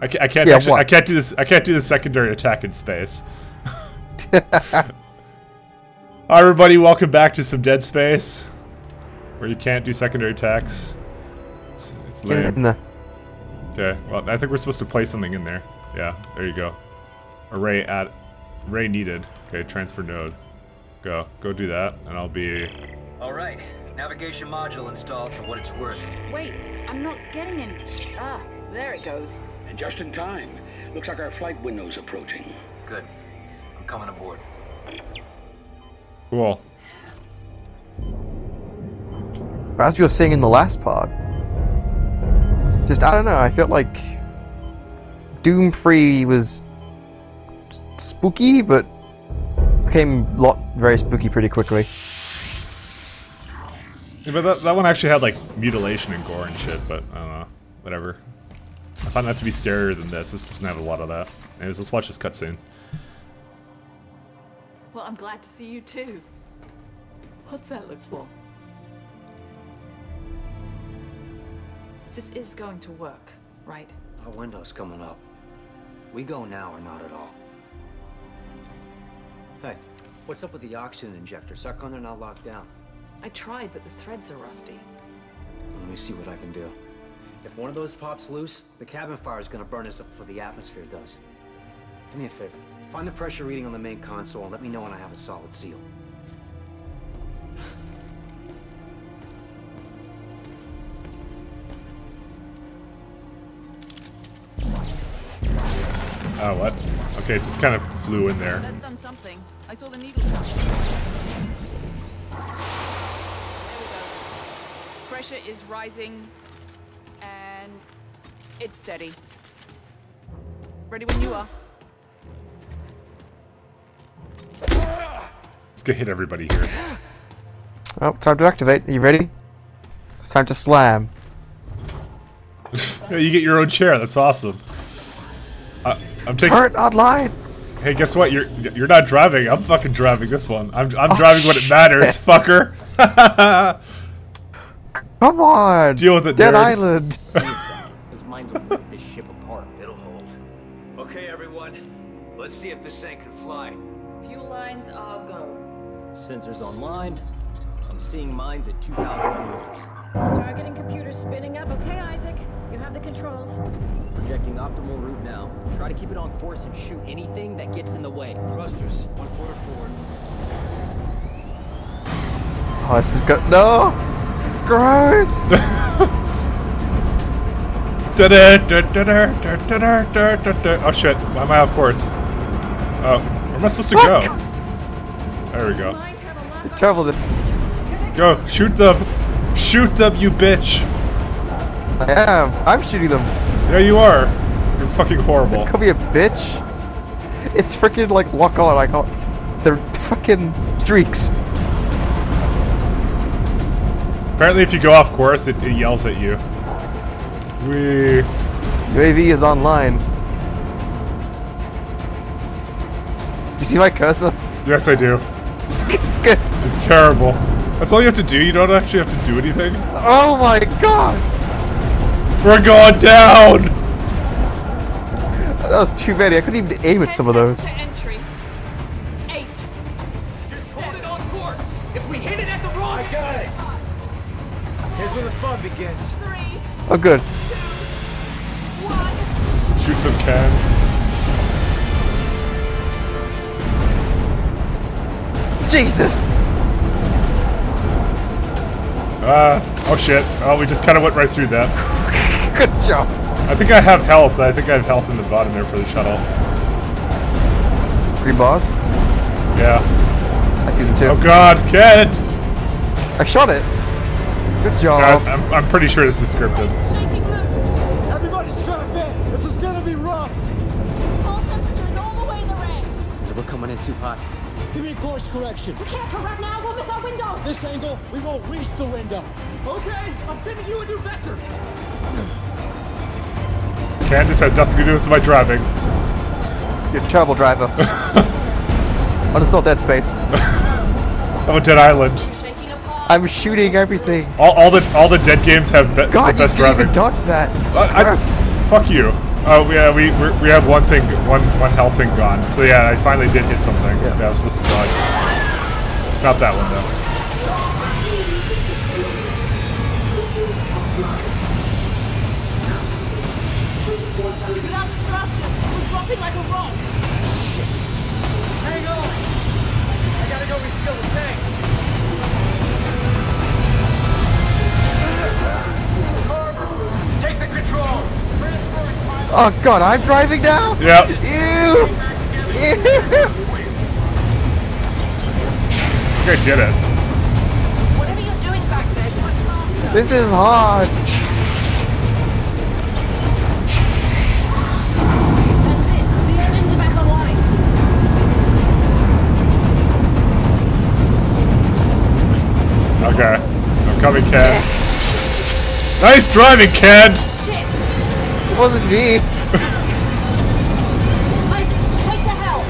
I can't. I can't, Yeah, actually, I can't do this. I can't do the secondary attack in space. Hi, everybody. Welcome back to some Dead Space, where you can't do secondary attacks. It's, it's Get lame. in the. Okay. Well, I think we're supposed to play something in there. Yeah. There you go. Array at array needed. Okay. Transfer node. Go. Go do that, and I'll be. All right, navigation module installed for what it's worth. Wait, I'm not getting any. Ah, there it goes. And just in time. Looks like our flight window's approaching. Good. I'm coming aboard. Cool. As you were saying in the last part, just I don't know. I felt like Doom 3 was spooky, but became lot very spooky pretty quickly. Yeah, but that, that one actually had like mutilation and gore and shit, but I don't know. Whatever. I find that to be scarier than this. This doesn't have a lot of that. Anyways, let's watch this cutscene. Well, I'm glad to see you too. What's that look for? This is going to work, right? Our window's coming up. We go now or not at all. Hey, what's up with the oxygen injector? Sarkon, they're not locked down. I tried, but the threads are rusty. Let me see what I can do. If one of those pops loose, the cabin fire is gonna burn us up before the atmosphere does. Do me a favor. Find the pressure reading on the main console and let me know when I have a solid seal. Oh, what? Okay, it just kind of flew in there. That's done something. I saw the needle. There we go. Pressure is rising, and it's steady. Ready when you are. Let's get hit everybody here. Oh, time to activate. Are you ready? It's time to slam. Yeah, you get your own chair. That's awesome. Uh, I'm taking. Turret online. Hey, guess what? You're you're not driving. I'm fucking driving this one. I'm I'm Oh, driving when it matters, fucker. Come on. Deal with it, Dead nerd. Island. Those mines will rip this ship apart. It'll hold. Okay, everyone. Let's see if this thing can fly. Fuel lines are go. Sensors online. I'm seeing mines at 2,000 meters. Targeting computer spinning up. Okay, Isaac. You have the controls. Projecting optimal route now. Try to keep it on course and shoot anything that gets in the way. Thrusters, one quarter forward. Oh, this is good. No. Gross. Oh shit! Why am I off course? Oh, where am I supposed to go? There we go. Mines have a Terrible. Go shoot them! Shoot them, you bitch! I am. I'm shooting them. There you are. You're fucking horrible. Call me a bitch. It's freaking like lock on. I call the fucking streaks. Apparently, if you go off course, it, it yells at you. We. UAV is online. Do you see my cursor? Yes, I do. It's terrible. That's all you have to do. You don't actually have to do anything. Oh my god! We're going down. That was too many. I couldn't even aim at some of those. Entry. Eight. Just hold it on course. If we hit it at the wrong I got it! Here's where the fun begins. Oh good. Shoot them, Ken. Jesus! Ah. oh shit. Oh, we just kind of went right through that. Good job. I think I have health. I think I have health in the bottom there for the shuttle. Green bars. Yeah. I see them too. Oh god, Ken! I shot it. Good job. I'm, I'm pretty sure this is scripted. Course correction. We can't correct now. We'll miss our window. This angle, we won't reach the window. Okay, I'm sending you a new vector. Candace has nothing to do with my driving. You're a terrible driver. Uninstall Dead Space. I'm a dead island. I'm shooting everything. All, all the all the dead games have be- God, the you best didn't driving. even dodge that. I, I- fuck you. Oh yeah, we we're, have one thing, one one health thing gone. So yeah, I finally did hit something Yeah. that I was supposed to dodge. Not that one though. Without thrusters, we're dropping like a rock. Shit. Hang on. I gotta go refill the tank. Take the controls. Transferring pilot. Oh god, I'm driving now? Yeah. Ew! Ew! I think I did it. Whatever you're doing back there, do. This is hard. That's it. The engines are back online. Okay. I'm coming, Ken. Nice driving, Ken! Wasn't me. Isaac, take the helm.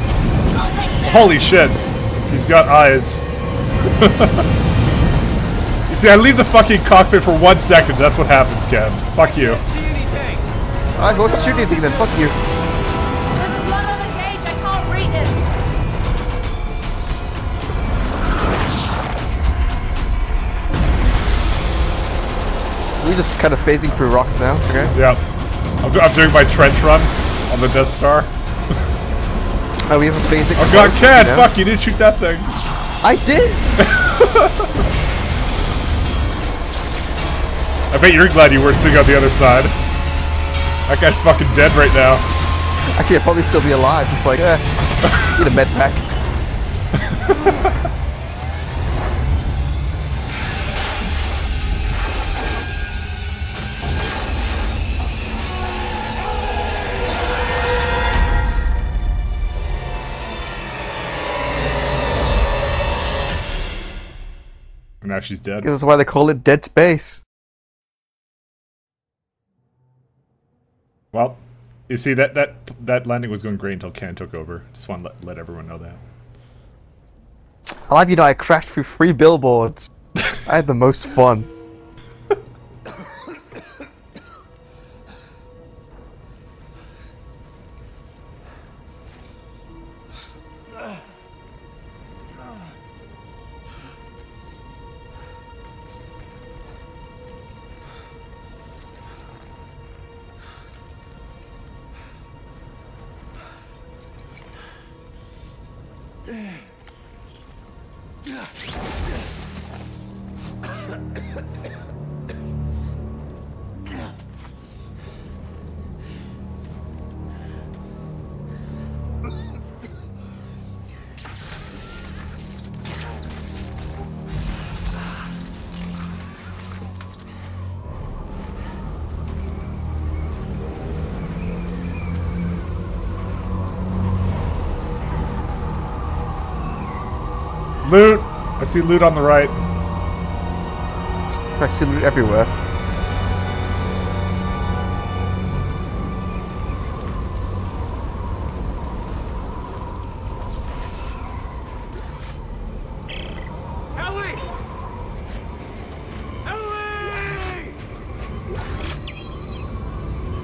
I'll take the Holy shit. He's got eyes. you see, I leave the fucking cockpit for one second. That's what happens, Ken. Fuck you. Ah, I won't shoot anything then, fuck you. There's blood on the gauge. I can't read it. We're just kind of phasing through rocks now, okay? Yeah. I'm, I'm doing my trench run on the Death Star. Oh, we have a basic. Oh god, Ken! you know? Fuck, you didn't shoot that thing. I did! I bet you're glad you weren't sitting on the other side. That guy's fucking dead right now. Actually, I'd probably still be alive. Just like, eh. Need a med pack. now she's dead. That's why they call it Dead Space. Well, you see that that that landing was going great until Ken took over. Just want to let, let everyone know that. I like you know I crashed through three billboards. I had the most fun. Loot. I see loot on the right. I see loot everywhere.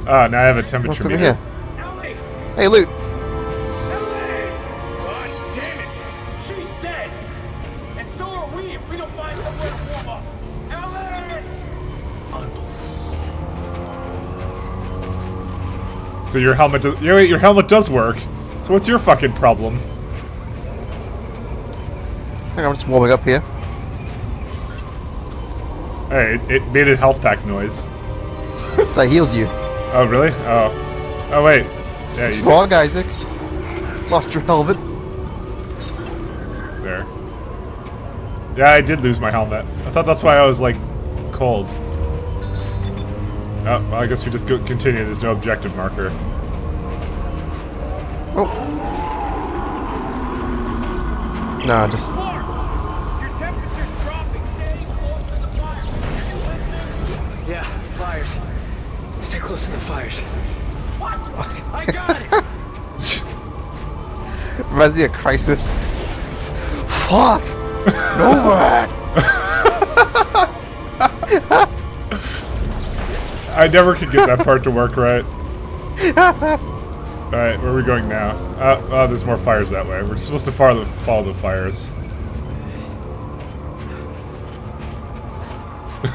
Ah, now I have a temperature What's over meter. here? Hey, loot! So your helmet does. Your, your helmet does work. So what's your fucking problem? Hang on, I'm just warming up here. Hey, it, it made a health pack noise. So I healed you. Oh really? Oh. Oh wait. Yeah, What's you wrong, Isaac? Lost your helmet. there. Yeah, I did lose my helmet. I thought that's why I was like cold. Oh, well, I guess we just go continue. There's no objective marker. Oh. Nah, just Mark! Your temperature's. Stay close to the fire. Are you listening? Yeah, fires. Stay close to the fires. What? I got it! reminds me of Crysis. Fuck! Nomad! I never could get that part to work right. Alright, where are we going now? Uh, oh, there's more fires that way. We're supposed to follow the, follow the fires.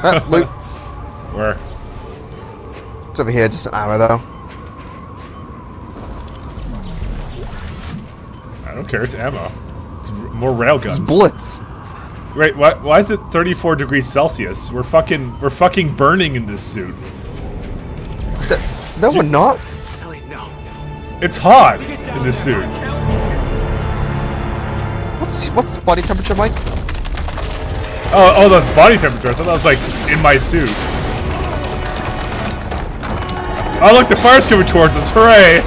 Ah, loot. Where? It's over here, just some ammo though. I don't care, it's ammo. It's more railguns. It's bullets. Wait, what? Why is it 34 degrees Celsius? We're fucking, we're fucking burning in this suit. No, we're not. Ellie, no. It's hot in this suit. What's what's body temperature, Mike? Oh, oh, that's body temperature. I thought that was like in my suit. Oh, look, the fire's coming towards us. Hooray!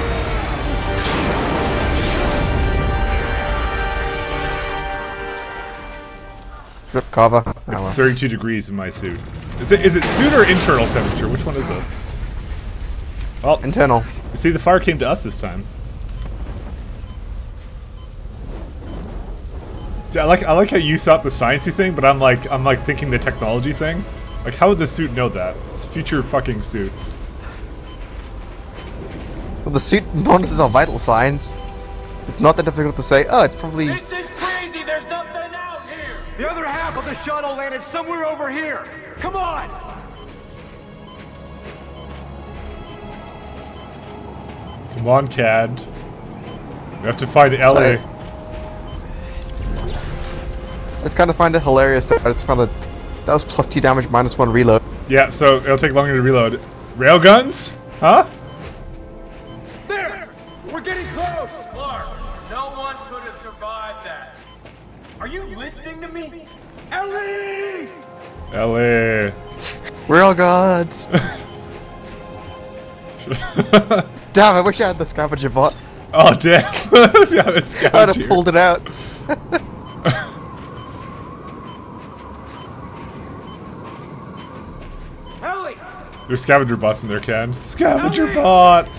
Drip cover. It's 32 degrees in my suit. Is it is it suit or internal temperature? Which one is it? Well, Internal. You see, the fire came to us this time. See, I like I like how you thought the sciencey thing, but I'm like I'm like thinking the technology thing. Like, how would the suit know that? It's future fucking suit. Well, the suit monitors our vital signs. It's not that difficult to say. Oh, it's probably. This is crazy. There's nothing out here. The other half of the shuttle landed somewhere over here. Come on. Come on, Cad. We have to find Ellie. Sorry. I just kind of find it hilarious that it's found a that was plus two damage, minus one reload. Yeah, so it'll take longer to reload. Railguns? Huh? There. We're getting close. Clarke, no one could have survived that. Are you listening to me? Ellie! Ellie. We're all gods. Damn, I wish I had the scavenger bot. Oh, damn. yeah, I'd have pulled it out. There's scavenger bots in there, Ken. Scavenger bot!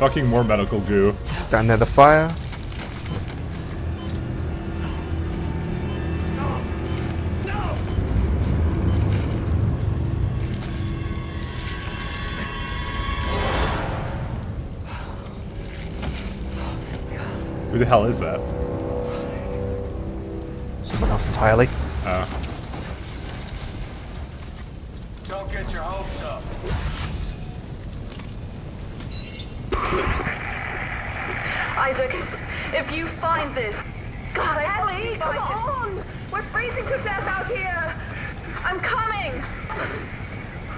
Fucking more medical goo. Stand near the fire. Who the hell is that? Someone else entirely. Oh. Don't get your hopes up. Isaac, if you find this, God, I Ellie, come on! We're freezing to death out here. I'm coming.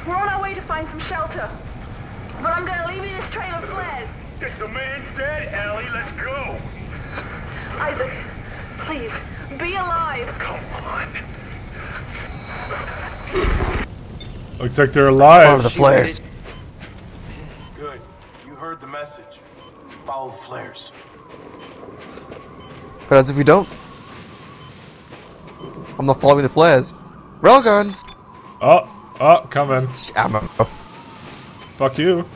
We're on our way to find some shelter, but I'm gonna leave you this trail of flares. If the man's dead, Ellie, let's go. Isaac, please, be alive. Come on. Looks like they're alive. Follow alive. the flares. Good. You heard the message. Follow the flares. But as if we don't. I'm not following the flares. Railguns! Oh, oh, coming. Ammo. Fuck you.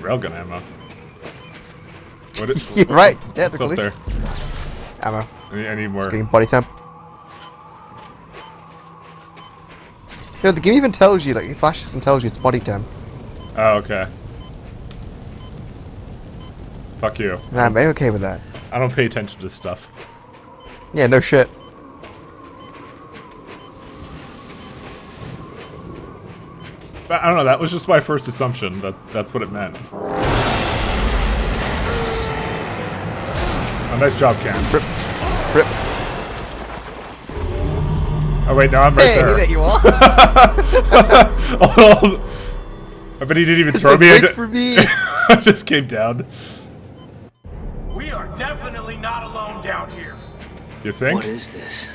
Railgun ammo. What is, You're right, What's up there? Ammo. I need, I need more. Getting body temp. You know, the game even tells you, like, it flashes and tells you it's body time. Oh, okay. Fuck you. And I'm okay with that. I don't pay attention to stuff. Yeah, no shit. But I don't know, that was just my first assumption. That that's what it meant. Oh, nice job, Cam. Oh wait, no, I'm right Hey, there. there you are. oh, I bet he didn't even throw so me. I wait for me. I just came down. We are definitely not alone down here. You think? What is this?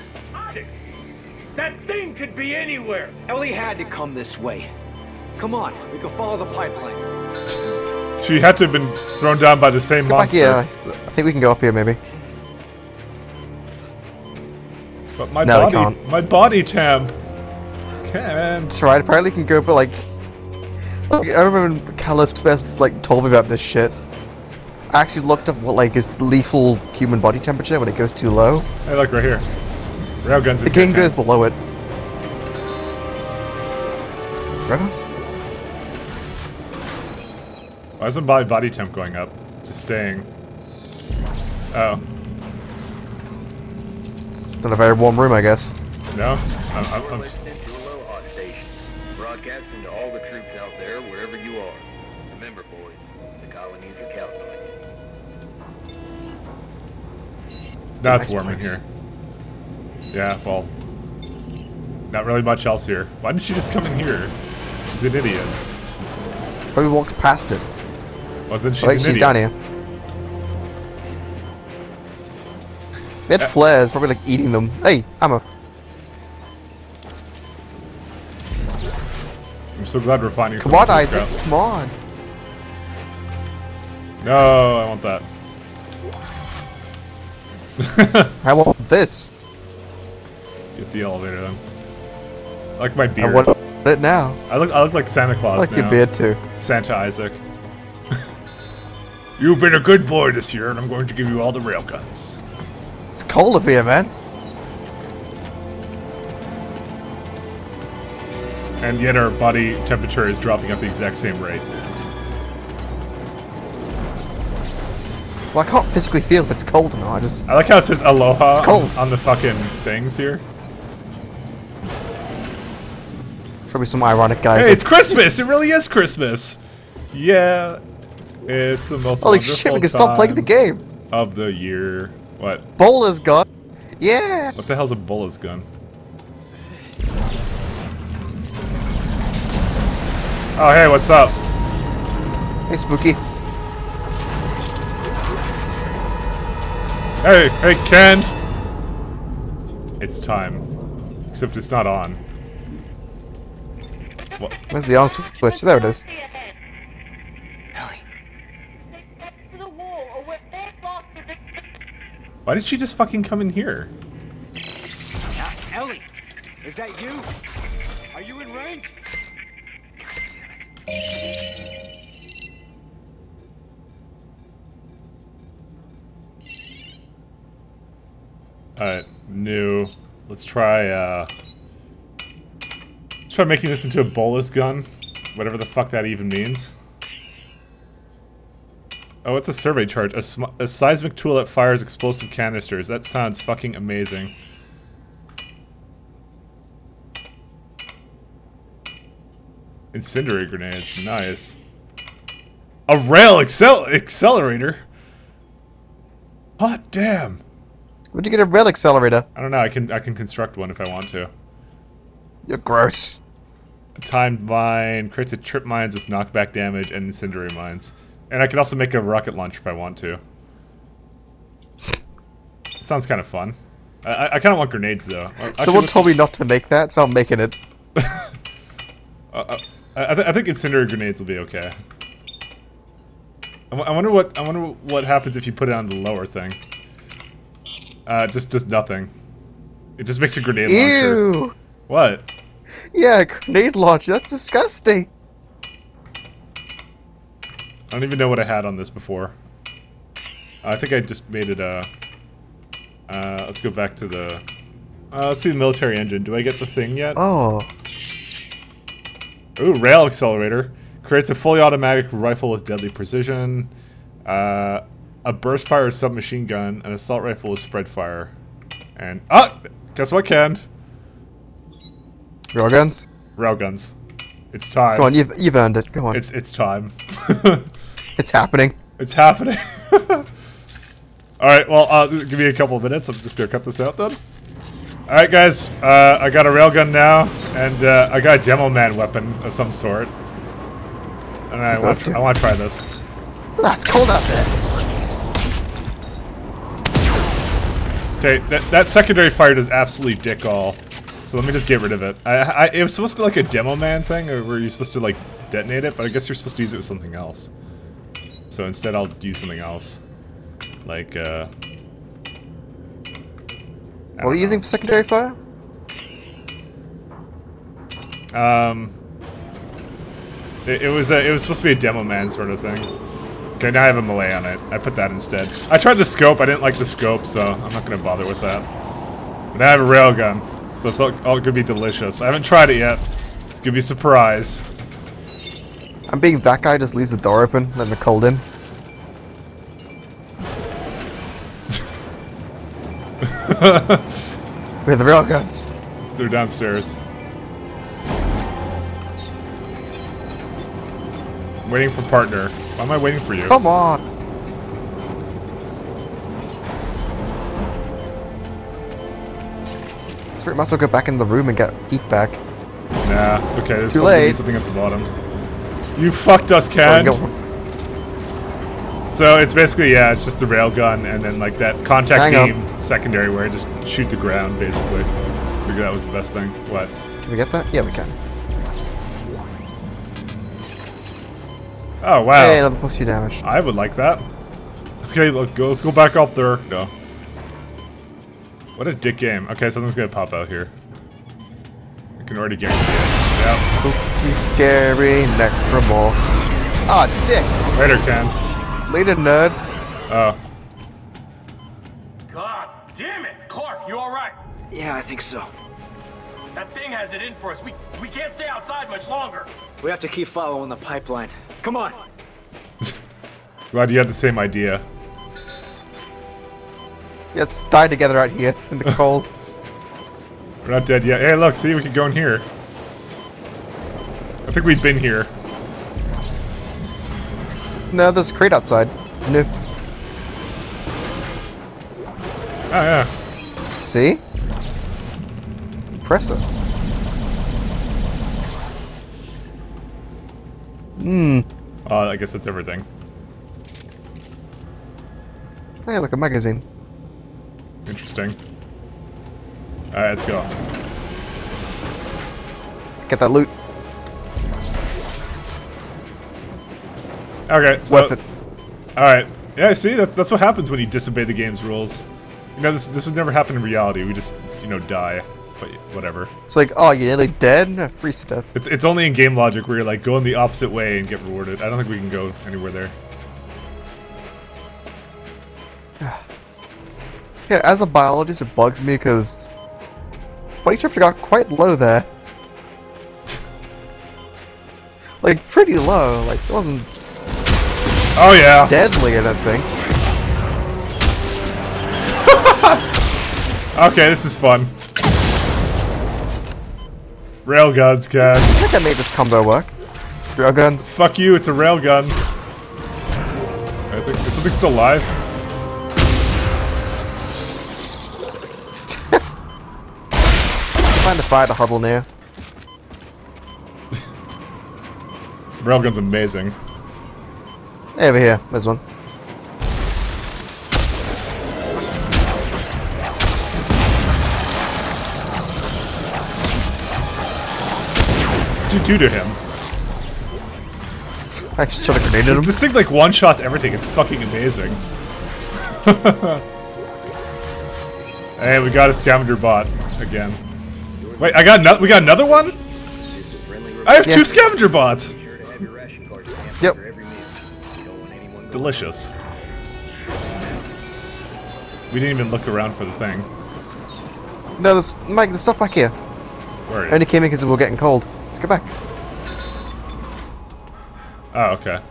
That thing could be anywhere. Ellie had to come this way. Come on, we can follow the pipeline. She had to have been thrown down by the same Let's go back monster. here. I think we can go up here, maybe. But my No, body, can't. my body temp. Can't. It's right. Apparently, can go, but like, like I remember when Callus first like told me about this shit. I actually looked up what like is lethal human body temperature when it goes too low. Hey, look right here. Railguns. The king goes below it. Railguns? Why isn't my body temp going up? Just staying. Oh. Still a very warm room, I guess. No? I'm, I'm, I'm, Listening a low hot station. Broadcasting to all the troops out there, wherever you are. Remember, boys, the colonies are counting on you. Nice warm in here. Yeah, well. Not really much else here. Why didn't she just come in here? She's an idiot. But we walked past it. Well, then she's I think an she's idiot. down here. They had uh, flares, probably like eating them. Hey, ammo. I'm a. I'm so glad we're finding Come on, Isaac. crap. Come on. No, I want that. I want this. Get the elevator then. I like my I beard. want it now. I look, I look like Santa I Claus like now. your beard too. Santa Isaac. You've been a good boy this year, and I'm going to give you all the railguns. It's cold up here, man. And yet our body temperature is dropping at the exact same rate. Well, I can't physically feel if it's cold or not. I just I like how it says aloha It's cold. On, on the fucking things here. probably some ironic guys. Hey, it's Christmas! It really is Christmas! Yeah. It's the most Holy shit, we can stop playing the game. Of the year. What? Bowler's gone. Yeah. What the hell's a bullet's gun? Oh, hey, what's up? Hey, Spooky. Hey, hey, Ken! It's time. Except it's not on. What? Where's the on switch? There it is. Why did she just fucking come in here? Ellie, is that you? Are you in range? Alright, new. Let's try, uh... Let's try making this into a bolus gun. Whatever the fuck that even means. Oh, it's a survey charge. A, a seismic tool that fires explosive canisters. That sounds fucking amazing. Incendiary grenades. Nice. A rail accel accelerator? Hot damn. Where'd you get a rail accelerator? I don't know. I can I can construct one if I want to. You're gross. A timed mine creates a trip mines with knockback damage and incendiary mines, and I can also make a rocket launcher if I want to. sounds kind of fun. I, I, kind of want grenades though. Actually, Someone told me not to make that, so I'm making it. Uh, uh, I, I th- I think incendiary grenades will be okay. I, w- I wonder what I wonder what happens if you put it on the lower thing. Uh, just just nothing. It just makes a grenade launcher. Ew. What? Yeah, grenade launcher. That's disgusting. I don't even know what I had on this before. I think I just made it a. Uh, let's go back to the. Uh, let's see the military engine. Do I get the thing yet? Oh. Ooh, rail accelerator. Creates a fully automatic rifle with deadly precision. Uh, a burst fire submachine gun. An assault rifle with spread fire. And. Ah! Guess what, Ken? Rail guns? Railguns. It's time. Go on, you've, you've earned it. Go on. It's, it's time. It's happening. It's happening. Alright, well, uh, give me a couple of minutes. I'm just gonna cut this out then. Alright, guys. Uh, I got a railgun now, and uh, I got a demo man weapon of some sort. And I want, to. I want to try this. That's cold out there. It's gross. Okay, that, that secondary fire does absolutely dick all. So let me just get rid of it. I, I, it was supposed to be like a demo man thing, or where you're supposed to like detonate it, but I guess you're supposed to use it with something else. So instead, I'll do something else, like uh. What are you using for secondary fire? Um, it, it was a, it was supposed to be a demo man sort of thing. Okay, now I have a melee on it. I put that instead. I tried the scope. I didn't like the scope, so I'm not gonna bother with that. But I have a railgun, so it's all, all gonna be delicious. I haven't tried it yet. It's gonna be a surprise. I'm being that guy just leaves the door open, letting the cold in. With the real guns. They're downstairs. I'm waiting for partner. Why am I waiting for you? Come on! So we might as well go back in the room and get heat back. Nah, it's okay. There's Too probably gonna be late. something at the bottom. You fucked us, Ken. So it's basically yeah, it's just the railgun and then like that contact Hang on. beam secondary where I just shoot the ground basically. I figured that was the best thing. What? Can we get that? Yeah, we can. Oh wow. Hey, another plus two damage. I would like that. Okay, look, go, let's go back up there. No. What a dick game. Okay, something's gonna pop out here. I can already guarantee it. Yeah. Spooky, scary, necromorphs. Ah, dick! Later, Ken. Later, nerd. Oh. God damn it! Clarke, you alright? Yeah, I think so. That thing has it in for us. We we can't stay outside much longer. We have to keep following the pipeline. Come on. Glad you had the same idea. Let's die together out here in the cold. We're not dead yet. Hey, look, see, we can go in here. I think we've been here. no, there's a crate outside. It's new. Oh, yeah. See? Impressive. Hmm. Oh, I guess that's everything. Hey, look, a magazine. Interesting. Alright, let's go. Let's get that loot. Okay, so... Worth it. Alright. Yeah, I see, that's that's what happens when you disobey the game's rules. You know, this this would never happen in reality. We just, you know, die. But whatever. It's like, oh, you're nearly dead? Freeze to death. It's it's only in game logic where you're like, go in the opposite way and get rewarded. I don't think we can go anywhere there. Yeah, as a biologist, it bugs me because body temperature got quite low there. like, pretty low. Like, it wasn't Oh, yeah. deadly, I think. Okay, this is fun. Railguns, guys. I think I made this combo work. Railguns. Fuck you, it's a railgun. I think, is something still alive? Find a fire to huddle near. Railgun's amazing. Hey, over here. There's one. What did you do to him? I should have grenaded him. This thing like one shots everything. It's fucking amazing. hey, we got a scavenger bot again. Wait, I got another. We got another one. I have Yeah. two scavenger bots. Delicious. We didn't even look around for the thing. No, there's Mike. There's stuff back here. Where? Only came in because we were getting cold. Let's go back. Oh, okay.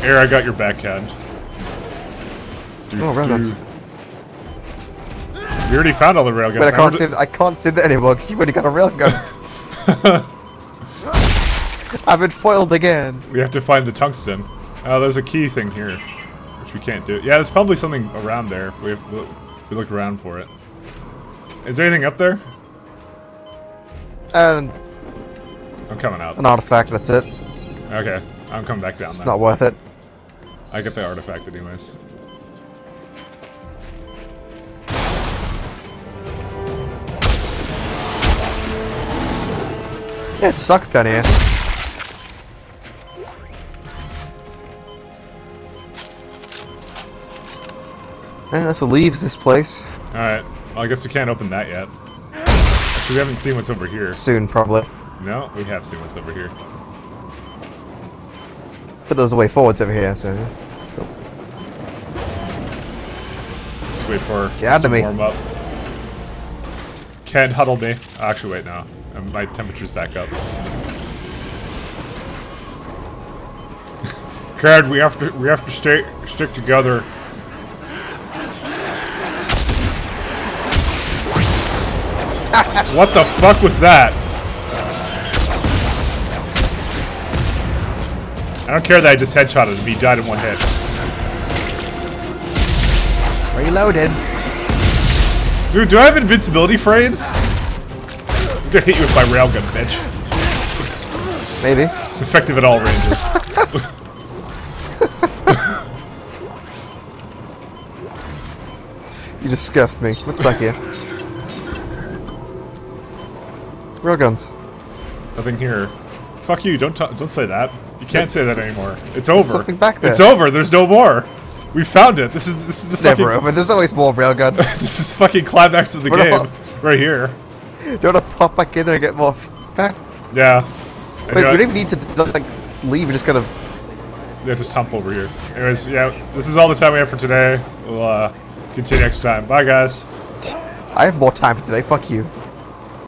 Here, I got your backhand. Do, Oh, railguns. We already found all the railguns. But I can't say I can't say that anymore because you've already got a railgun. I've been foiled again. we have to find the tungsten. Oh, there's a key thing here, which we can't do. Yeah, there's probably something around there if we, if we look around for it. Is there anything up there? And I'm coming out. an artifact. That's it. Okay, I'm coming back down It's not worth it. I get the artifact anyways. Yeah, it sucks down here. And that's leaves this place Alright, well, I guess we can't open that yet. Actually, we haven't seen what's over here. soon, probably. No, we have seen what's over here. But there's a way forwards over here, so Just wait for Get out of to me. warm up. Ken, huddle me. Actually, wait, no. And my temperature's back up. Cad, we have to we have to stay stick together. what the fuck was that? I don't care that I just headshotted him. He died in one hit. Reloaded. Dude, do I have invincibility frames? I'm gonna hit you with my railgun, bitch. Maybe. It's effective at all ranges. You disgust me. What's back here? Real guns. Nothing here. Fuck you! Don't don't say that. You can't say that anymore. It's over. something back there. It's over. There's no more. We found it. This is this is the It's never fucking over. There's always more railgun. this is fucking climax of the We're game not- right here. Do you want to pop back in there and get more back? Yeah. Wait, we don't even need to just, like leave. We just kind of. yeah, just hump over here. Anyways, yeah, this is all the time we have for today. We'll uh, continue next time. Bye, guys. I have more time for today. Fuck you.